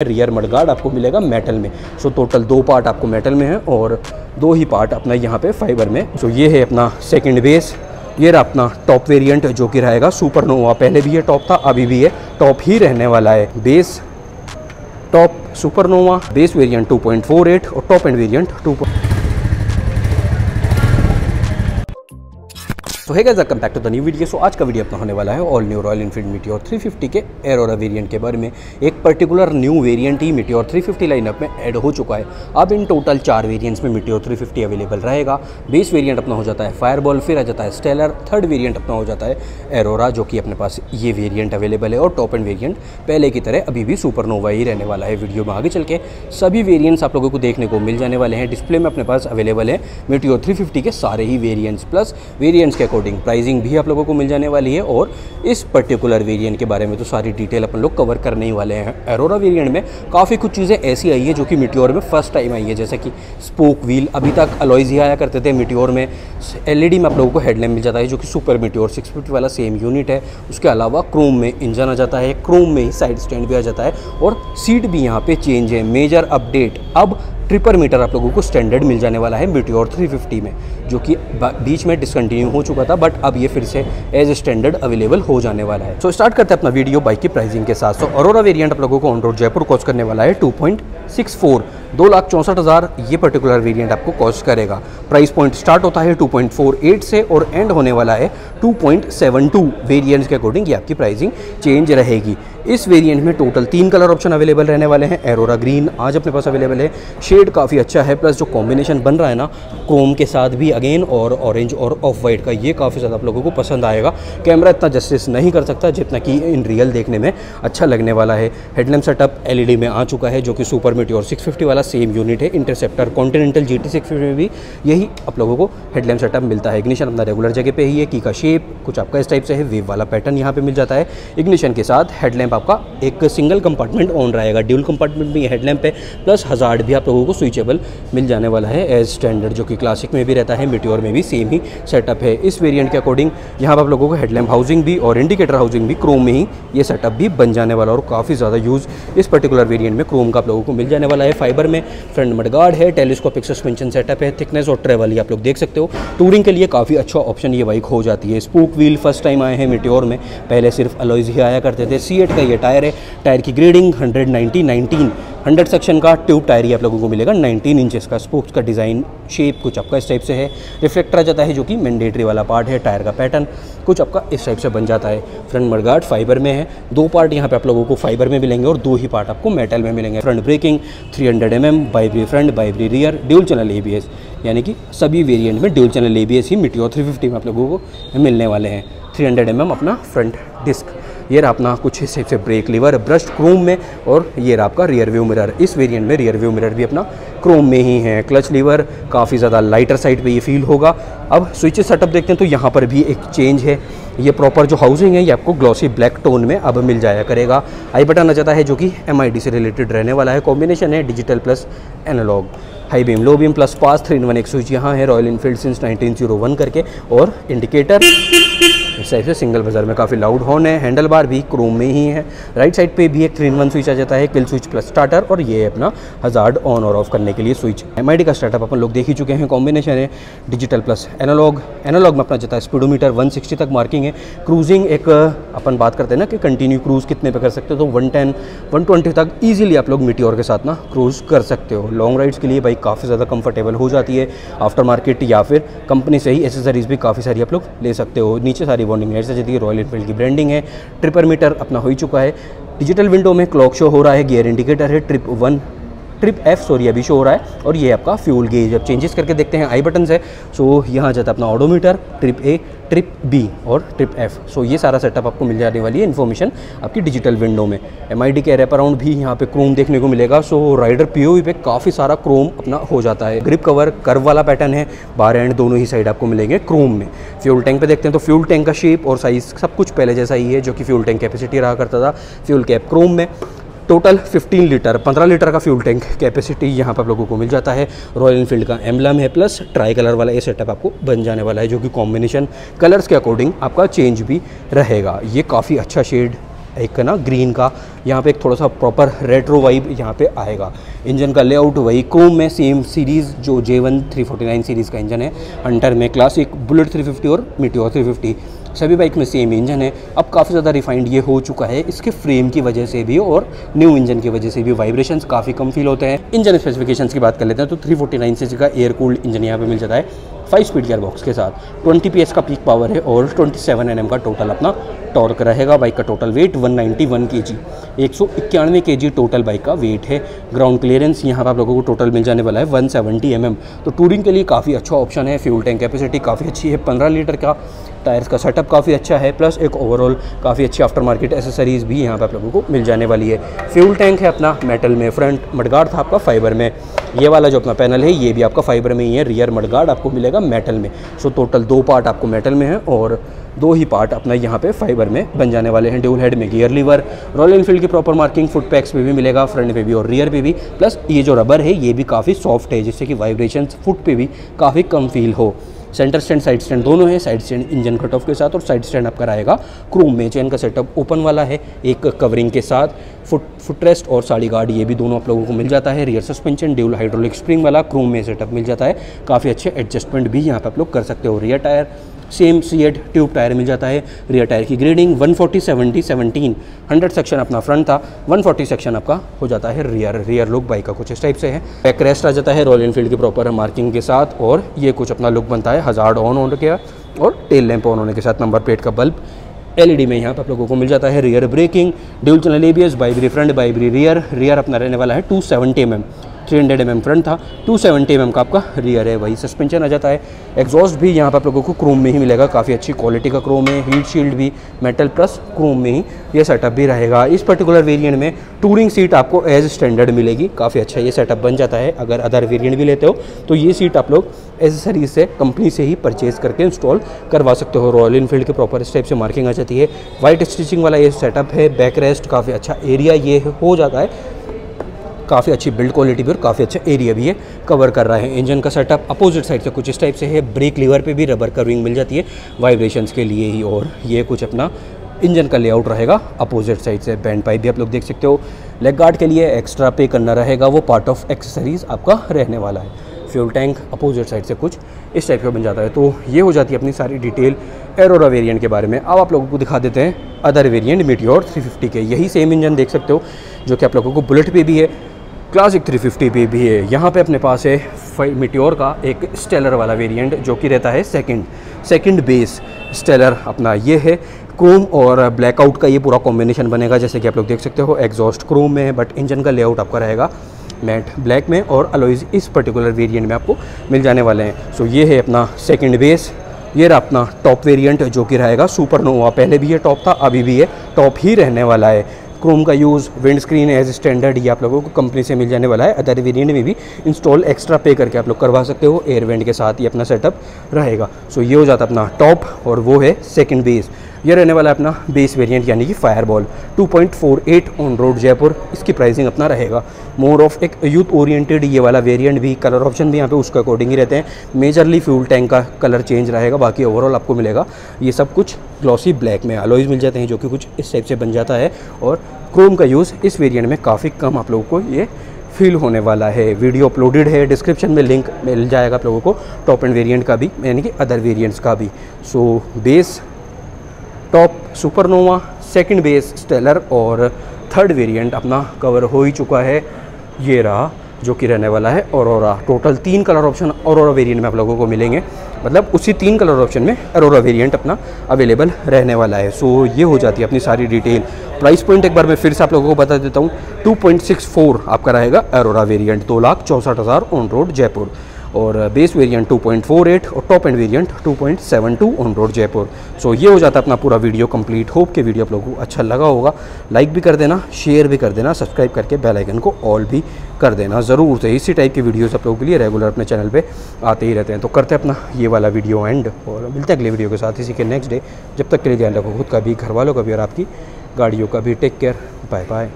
Rear mudguard आपको मिलेगा metal में। सो टोटल दो पार्ट आपको मेटल में है और दो ही पार्ट अपना यहाँ पे फाइबर में। सो ये है अपना सेकंड बेस ये रहा अपना टॉप वेरिएंट जो कि रहेगा। सुपर नोवा पहले भी ये टॉप था, अभी भी ये टॉप ही रहने वाला है। Base top super nova base variant 2.48 और टॉप एंड वेरियंट 2. तो है guys welcome back to the new video so आज का वीडियो अपना होने वाला है all new Royal Enfield Meteor 350 के एरोरा वेरिएंट के बारे में। एक पर्टिकुलर न्यू वेरिएंट ही मीटियोर 350 लाइनअप में ऐड हो चुका है। अब इन टोटल चार वेरिएंट्स में मीटियोर 350 अवेलेबल रहेगा। बेस वेरिएंट अपना हो जाता है फायरबॉल फिर आ जाता है स्टेलर थर्ड वेरियंट अपना हो जाता है एरोरा जो कि अपने पास ये वेरियंट अवेलेबल है। और टॉप एंड वेरियंट पहले की तरह अभी भी सुपरनोवा ही रहने वाला है वीडियो में आगे चल के। सभी वेरियंट्स आप लोगों को देखने को मिल जाने वाले हैं। डिस्प्ले में अपने पास अवेलेबल है मीटियोर 350 के सारे ही वेरियंट्स प्लस वेरियंट्स के अकॉर्डिंग प्राइसिंग भी आप लोगों को मिल जाने वाली है और इस पर्टिकुलर वेरिएंट के बारे में तो सारी डिटेल अपन लोग कवर करने ही वाले हैं। एरोरा वेरिएंट में काफ़ी कुछ चीज़ें ऐसी आई है जो कि मिट्योर में फ़र्स्ट टाइम आई है। जैसे कि स्पोक व्हील अभी तक अलॉयज ही आया करते थे मिट्योर में। एल में आप लोगों को हेडलैम्प मिल जाता है जो कि सुपर मिट्योर सिक्स फिफ्टी वाला सेम यूनिट है। उसके अलावा क्रोम में इंजन आ जाता है। क्रोम में ही साइड स्टैंड भी आ जाता है। और सीट भी यहाँ पे चेंज है। मेजर अपडेट अब ट्रिपर मीटर आप लोगों को स्टैंडर्ड मिल जाने वाला है मिट्योर 350 में जो कि बीच में डिसकंटिन्यू हो चुका था बट अब ये फिर से एज स्टैंडर्ड अवेलेबल हो जाने वाला है। सो so, स्टार्ट करते हैं अपना वीडियो बाइक की प्राइसिंग के साथ। सो so, अरोरा वेरिएंट आप लोगों को ऑन रोड जयपुर कॉस्ट करने वाला है टू पॉइंट सिक्स फोर दो लाख चौंसठ हज़ार ये पर्टिकुलर वेरिएंट आपको कॉस्ट करेगा। प्राइस पॉइंट स्टार्ट होता है 2.48 से और एंड होने वाला है 2.72 वेरिएंट्स के अकॉर्डिंग ये आपकी प्राइसिंग चेंज रहेगी। इस वेरिएंट में टोटल तीन कलर ऑप्शन अवेलेबल रहने वाले हैं एरोरा ग्रीन आज अपने पास अवेलेबल है। शेड काफ़ी अच्छा है प्लस जो कॉम्बिनेशन बन रहा है ना क्रोम के साथ भी अगेन और ऑरेंज और ऑफ़ वाइट का ये काफ़ी ज़्यादा आप लोगों को पसंद आएगा। कैमरा इतना जस्टिस नहीं कर सकता जितना कि इन रियल देखने में अच्छा लगने वाला है। हेडलैम्प सेटअप एलईडी में आ चुका है, जो कि सुपर मिट्योर सिक्स वाला सेम यूनिट है। इंटरसेप्टर कॉन्टिनेंटल जी टी में भी यही आप लोगों को हेडलैम्प सेटअप मिलता है। इग्निशन अपना रेगुलर जगह पर ही है की कुछ आपका इस टाइप से है वेव वाला पैटर्न यहाँ पे मिल जाता है। इग्निशन के साथ हेडलैम्प आपका एक सिंगल कंपार्टमेंट ऑन रहेगा। ड्यूल कंपार्टमेंट में हेडलैम्प है प्लस हज़ार्ड भी आप लोगों को स्विचेबल मिल जाने वाला है एज स्टैंडर्ड जो कि क्लासिक में भी रहता है मिट्योर में भी सेम ही सेटअप है। इस वेरियंट के अकॉर्डिंग यहाँ पर आप लोगों को हेडलैम्प हाउसिंग भी और इंडिकेटर हाउसिंग भी क्रोम में ही ये सेटअप भी बन जाने वाला और काफ़ी ज़्यादा यूज़ इस पर्टिकुलर वेरियंट में क्रोम का आप लोगों को मिल जाने वाला है। फाइबर में फ्रंट मडगार्ड है टेलीस्कोपिक सस्पेंशन सेटअप है थिकनेस और ट्रेवल ये आप लोग देख सकते हो। टूरिंग के लिए काफ़ी अच्छा ऑप्शन ये बाइक हो जाती है। स्पूक व्हील फ़र्स्ट टाइम आए हैं मिट्योर में। पहले सिर्फ़ अलॉयज ही आया करते थे। सी का ये टायर है। टायर की grading hundred ninety hundred section का ट्यूब टायर ही आप लोगों को मिलेगा 19 इंचेस का स्पोक्स का डिज़ाइन शेप कुछ आपका इस टाइप से है। रिफ्लेक्टर आ जाता है जो कि मैंडेटरी वाला पार्ट है, टायर का पैटर्न कुछ आपका इस टाइप से बन जाता है। फ्रंट मडगार्ड फाइबर में है। दो पार्ट यहाँ पे आप लोगों को फाइबर में मिलेंगे और दो ही पार्ट आपको मेटल में मिलेंगे। Front braking three hundred m m ByBre front ByBre rear dual channel A यानी कि सभी वेरियंट में ड्यूल चैनल ए ही मिट्टी थ्री फिफ्टी में आप लोगों को मिलने वाले हैं। थ्री हंड्रेड एम अपना फ्रंट डिस्क ये रहा अपना कुछ हिस्से से ब्रेक लीवर ब्रश क्रोम में और ये रहा आपका रियर व्यू मिरर इस वेरिएंट में रियर व्यू मिरर भी अपना क्रोम में ही है। क्लच लीवर काफ़ी ज़्यादा लाइटर साइड पे ये फील होगा। अब स्विच सेटअप देखते हैं तो यहाँ पर भी एक चेंज है। ये प्रॉपर जो हाउसिंग है, ये आपको ग्लॉसी ब्लैक टोन में अब मिल जाया करेगा। आई बटन आ है जो कि एम से रिलेटेड रहने वाला है। कॉम्बिनेशन है digital plus analogue high beam low beam plus pass three in one एक स्विच यहाँ है। रॉयल इनफील्ड सिंस 1901 करके और इंडिकेटर टाइप से सिंगल बाज़ार में काफ़ी लाउड हॉर्न है हैंडल बार भी क्रोम में ही है। राइट साइड पे भी एक थ्री इन वन स्विच आ जाता है किल स्विच प्लस स्टार्टर और ये अपना हजार्ड ऑन और ऑफ़ करने के लिए स्विच एमआईडी का स्टार्टअप अपन लोग देख ही चुके हैं कॉम्बिनेशन है डिजिटल प्लस एनालॉग एनालॉग में अपना जाता है स्पीडोमीटर 160 तक मार्किंग है। क्रूजिंग एक, अपन बात करते हैं ना कि कंटिन्यू क्रूज कितने पे कर सकते हो तो 110 120 तक ईजिली आप लोग मिट्योर के साथ ना क्रूज कर सकते हो। लॉन्ग राइड्स के लिए बाइक काफ़ी ज़्यादा कंफर्टेबल हो जाती है। आफ्टर मार्केट या फिर कंपनी से ही एसेसरीज भी काफ़ी सारी आप लोग ले सकते हो। नीचे सारी वार्निंग लाइट्स है रॉयल इनफील्ड की ब्रांडिंग है ट्रिपर मीटर अपना हो ही चुका है। डिजिटल विंडो में क्लॉक शो हो रहा है गियर इंडिकेटर है trip one trip F, sorry, अभी शो हो रहा है और ये आपका फ्यूल गेज। अब चेंजेस करके देखते हैं आई बटन है। सो यहाँ जाता है अपना odometer trip A trip B और ट्रिप एफ़ सो ये सारा सेटअप आपको मिल जाने वाली है इन्फॉर्मेशन आपकी डिजिटल विंडो में। एम आई डी के रेप अराउंड भी यहाँ पे क्रोम देखने को मिलेगा। सो राइडर पी पे काफ़ी सारा क्रोम अपना हो जाता है। ग्रिप कवर कर्व वाला पैटर्न है। बार एंड दोनों ही साइड आपको मिलेंगे क्रोम में। फ्यूल टैंक पे देखते हैं तो फ्यूल टैंक का शेप और साइज़ सब कुछ पहले जैसा ही है, जो कि फ्यूल टैंक कैपेसिटी रहा करता था। फ्यूल कैप क्रोम में। टोटल 15 लीटर 15 लीटर का फ्यूल टैंक कैपेसिटी यहाँ पर आप लोगों को मिल जाता है। रॉयल इनफील्ड का एम्बलम है प्लस ट्राई कलर वाला ये सेटअप आपको बन जाने वाला है, जो कि कॉम्बिनेशन कलर्स के अकॉर्डिंग आपका चेंज भी रहेगा। ये काफ़ी अच्छा शेड एक ना ग्रीन का, यहाँ पे एक थोड़ा सा प्रॉपर रेट्रो वाइब यहाँ पे आएगा। इंजन का लेआउट वही क्रोम में सेम सीरीज़ जो J one three forty nine series का इंजन है। हंटर में क्लासिक बुलेट थ्री फिफ्टी और मीटियोर थ्री फिफ्टी सभी बाइक में सेम इंजन है। अब काफ़ी ज़्यादा रिफाइंड ये हो चुका है। इसके फ्रेम की वजह से भी और न्यू इंजन की वजह से भी वाइब्रेशंस काफ़ी कम फील होते हैं। इंजन स्पेसिफिकेशंस की बात कर लेते हैं तो 349 नाइन का एयर कूल्ड इंजन यहाँ पे मिल जाता है। फाइव स्पीड गियर बॉक्स के साथ। 20 पीएस का पीक पावर है और 27 सेवन का टोटल अपना टॉर्क रहेगा बाइक का टोटल वेट 191 केजी एक सौ इक्यानवे के जी टोटल बाइक का वेट है। ग्राउंड क्लियरेंस यहाँ पर आप लोगों को टोटल मिल जाने वाला है 170 सेवेंटी mm. तो टूरिंग के लिए काफ़ी अच्छा ऑप्शन है। फ्यूल टैंक कैपेसिटी काफ़ी अच्छी है। 15 लीटर का टायर्स का सेटअप काफ़ी अच्छा है। प्लस एक ओवरऑल काफ़ी अच्छी आफ्टर मार्केट एसेसरीज़ भी यहाँ पर आप लोगों को मिल जाने वाली है। फ्यूल टैंक है अपना मेटल में फ्रंट मडगार्ड था आपका फाइबर में। ये वाला जो अपना पैनल है, ये भी आपका फाइबर में ही है। रियर मडगार्ड आपको मिलेगा मेटल में। सो टोटल दो पार्ट आपको मेटल में है और दो ही पार्ट अपना यहाँ पे फाइबर में बन जाने वाले हैं। ड्यूल हेड में गियर लीवर रॉयल इनफील्ड की प्रॉपर मार्किंग फुट पैक्स पे भी मिलेगा फ्रंट पे भी और रियर पे भी। प्लस ये जो रबर है, ये भी काफ़ी सॉफ्ट है, जिससे कि वाइब्रेशन फुट पे भी काफ़ी कम फील हो। सेंटर स्टैंड साइड स्टैंड दोनों है। Side stand engine cut off के साथ और साइड स्टैंड आपका रहेगा क्रोम में। चैन का सेटअप ओपन वाला है, एक कवरिंग के साथ। फुट फुटरेस्ट और साड़ी गार्ड ये भी दोनों आप लोगों को मिल जाता है। Rear suspension dual hydraulic spring वाला क्रोम में सेटअप मिल जाता है। काफ़ी अच्छे एडजस्टमेंट भी यहाँ पर आप लोग कर सकते हो। रियर टायर सेम सी एड ट्यूब टायर मिल जाता है रियर टायर की ग्रेडिंग 140 70 17 100 सेक्शन अपना फ्रंट था 140 सेक्शन आपका हो जाता है रियर रियर लुक बाइक का कुछ इस टाइप से है। बैक रेस्ट आ जाता है रॉयल इनफील्ड की प्रॉपर मार्किंग के साथ, और ये कुछ अपना लुक बनता है हज़ार ऑन होने के और टेल लैंप ऑन होने के साथ नंबर प्लेट का बल्ब एलईडी में यहाँ पर आप लोगों को मिल जाता है rear braking dual channel ABS ByBre front ByBre rear rear अपना रहने वाला है two seventy m three hundred m front था टू सेवेंटी एम का आपका रियर है, वही सस्पेंशन आ जाता है। एग्जॉस्ट भी यहाँ पर आप लोगों को क्रोम में ही मिलेगा, काफ़ी अच्छी क्वालिटी का क्रोम है हीट शील्ड भी मेटल प्लस क्रोम में ही ये सेटअप भी रहेगा। इस पर्टिकुलर वेरियंट में टूरिंग सीट आपको एज स्टैंडर्ड मिलेगी, काफ़ी अच्छा ये सेटअप बन जाता है। अगर अदर वेरियंट भी लेते हो तो ये सीट आप लोग एसेसरीज से कंपनी से ही परचेज करके इंस्टॉल करवा सकते हो। रॉयल इनफील्ड के प्रॉपर स्टेप से मार्किंग आ जाती है। वाइट स्टिचिंग वाला ये सेटअप है बैक रेस्ट काफ़ी अच्छा एरिया ये हो जाता है। काफ़ी अच्छी बिल्ड क्वालिटी भी और काफ़ी अच्छा एरिया भी है कवर कर रहा है इंजन का सेटअप अपोजिट साइड से कुछ इस टाइप से है ब्रेक लीवर पे भी रबर कर्विंग मिल जाती है वाइब्रेशंस के लिए ही और ये कुछ अपना इंजन का लेआउट रहेगा. अपोजिट साइड से बैंड पाइप भी आप लोग देख सकते हो. लेग गार्ड के लिए एक्स्ट्रा पे करना रहेगा, वो पार्ट ऑफ़ एक्सेसरीज आपका रहने वाला है. फ्यूल टैंक अपोजिट साइड से कुछ इस टाइप का बन जाता है. तो ये हो जाती है अपनी सारी डिटेल एरोरा वेरिएंट के बारे में. अब आप लोगों को दिखा देते हैं अदर वेरिएंट मीटियोर 350 के. यही सेम इंजन देख सकते हो, जो कि आप लोगों को बुलेट पे भी है. क्लासिक 350 पे भी है। यहाँ पे अपने पास है मिट्योर का एक स्टेलर वाला वेरिएंट जो कि रहता है सेकंड सेकंड बेस स्टेलर अपना। ये है क्रोम और ब्लैकआउट का ये पूरा कॉम्बिनेशन बनेगा, जैसे कि आप लोग देख सकते हो। एग्जॉस्ट क्रोम में है बट इंजन का लेआउट आपका रहेगा मैट ब्लैक में और अलोइज इस पर्टिकुलर वेरिएंट में आपको मिल जाने वाले हैं। सो ये है अपना सेकेंड बेस ये रहा अपना टॉप वेरिएंट जो कि रहेगा। सुपर नोवा पहले भी ये टॉप था, अभी भी ये टॉप ही रहने वाला है। क्रोम का use wind screen as standard ये आप लोगों को कंपनी से मिल जाने वाला है। अदर वेरियंट में भी इंस्टॉल एक्स्ट्रा पे करके आप लोग करवा सकते हो एयर वेंट के साथ ही अपना सेटअप रहेगा। सो ये हो जाता अपना टॉप और वो है सेकेंड बेस ये रहने वाला है अपना बेस वेरिएंट यानी कि fire ball 2.48 on road Jaipur, इसकी प्राइसिंग अपना रहेगा. मोर ऑफ़ एक यूथ ओरिएंटेड ये वाला वेरिएंट भी कलर ऑप्शन भी यहाँ पे उसके अकॉर्डिंग ही रहते हैं. मेजरली फ्यूल टैंक का कलर चेंज रहेगा, बाकी ओवरऑल आपको मिलेगा. ये सब कुछ ग्लॉसी ब्लैक में अलॉयज मिल जाते हैं, जो कि कुछ इस टाइप से बन जाता है. और क्रोम का यूज़ इस वेरियंट में काफ़ी कम आप लोगों को ये फील होने वाला है. वीडियो अपलोडेड है डिस्क्रिप्शन में लिंक मिल जाएगा आप लोगों को टॉप एंड वेरिएंट का भी, यानी कि अदर वेरिएंट्स का भी. So base top Supernova second base Stellar और थर्ड वेरिएंट अपना कवर हो ही चुका है। ये रहा जो कि रहने वाला है औरोरा टोटल तीन कलर ऑप्शन औरोरा वेरिएंट में आप लोगों को मिलेंगे। मतलब उसी तीन कलर ऑप्शन में अरोरा वेरिएंट अपना अवेलेबल रहने वाला है। सो ये हो जाती है अपनी सारी डिटेल प्राइस पॉइंट एक बार मैं फिर से आप लोगों को बता देता हूँ। 2.64 आपका रहेगा अरोरा वेरिएंट दो लाख चौंसठ हज़ार ऑन रोड जयपुर। और बेस वेरिएंट 2.48 और top end variant 2.72 on road Jaipur so ये हो जाता है अपना पूरा वीडियो कंप्लीट होप के वीडियो आप लोगों को अच्छा लगा होगा. लाइक भी कर देना शेयर भी कर देना सब्सक्राइब करके बेल आइकन को ऑल भी कर देना. ज़रूर से इसी टाइप की वीडियोज़ आप लोगों के लिए रेगुलर अपने चैनल पर आते ही रहते हैं. तो करते हैं अपना ये वाला वीडियो एंड और मिलते हैं अगले वीडियो के साथ. इसी के नेक्स्ट डे जब तक के लिए ध्यान रखो खुद का भी, घर वालों का भी और आपकी गाड़ियों का भी. Take care bye bye